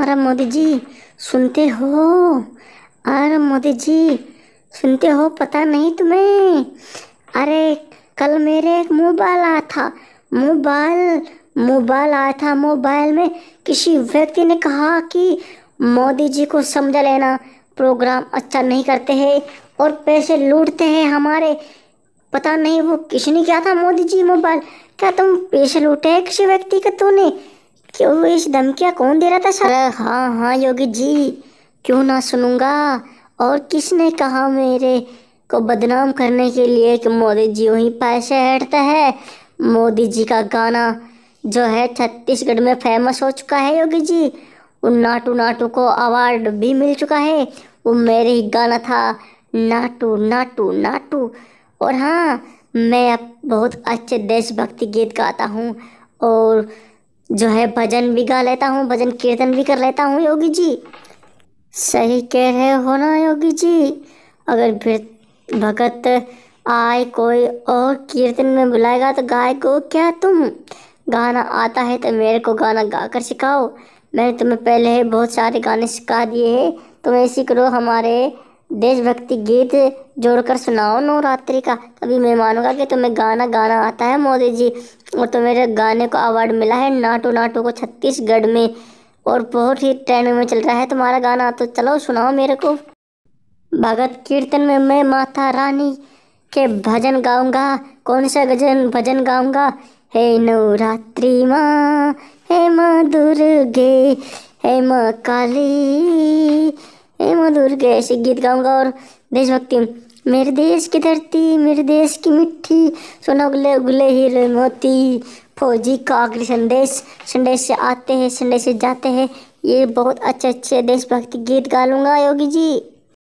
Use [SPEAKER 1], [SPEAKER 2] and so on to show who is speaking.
[SPEAKER 1] अरे मोदी जी सुनते हो? अरे मोदी जी सुनते हो? पता नहीं तुम्हें। अरे, कल मेरे एक मोबाइल आया था। मोबाइल मोबाइल आया था मोबाइल में। किसी व्यक्ति ने कहा कि मोदी जी को समझ लेना, प्रोग्राम अच्छा नहीं करते हैं और पैसे लूटते हैं हमारे। पता नहीं वो किसने क्या था मोदी जी मोबाइल। क्या तुम पैसे लूटे किसी व्यक्ति का तूने? क्यों इस धमकिया कौन दे रहा था सर हाँ हाँ योगी जी, क्यों ना सुनूँगा? और किसने कहा मेरे को बदनाम करने के लिए कि मोदी जी वहीं पैसे हटता है? मोदी जी का गाना जो है छत्तीसगढ़ में फ़ेमस हो चुका है, योगी जी। उन नाटू नाटू को अवार्ड भी मिल चुका है। वो मेरे ही गाना था, नाटू नाटू नाटू। और हाँ मैं अब बहुत अच्छे देशभक्ति गीत गाता हूँ। और जो है भजन भी गा लेता हूँ, भजन कीर्तन भी कर लेता हूँ, योगी जी। सही कह रहे हो ना, योगी जी? अगर भगत आए कोई और कीर्तन में बुलाएगा तो गाय को क्या तुम? गाना आता है तो मेरे को गाना गा कर सिखाओ। मैंने तुम्हें पहले बहुत सारे गाने सिखा दिए हैं। तुम ऐसी करो हमारे देशभक्ति गीत जोड़कर सुनाओ नवरात्रि का। तभी मैं मानूँगा कि तुम्हें गाना गाना आता है मोदी जी, और तो मेरे गाने को अवार्ड मिला है नाटो नाटो को छत्तीसगढ़ में, और बहुत ही ट्रेंड में चल रहा है तुम्हारा गाना। तो चलो सुनाओ मेरे को। भगत कीर्तन में मैं माता रानी के भजन गाऊँगा, कौन सा गजन भजन गाऊँगा? हे नवरात्रि माँ, हे माँ दुर्गे, हे माँ काली हे मधुर के ऐसे गीत गाऊँगा और देशभक्ति। मेरे देश की धरती, मेरे देश की मिट्टी, सोना गुले गुले हीरे मोती। फौजी का आखिरी संदेश संदेश से आते हैं, संदेश से जाते हैं। ये बहुत अच्छे अच्छे देशभक्ति गीत गा लूँगा योगी जी।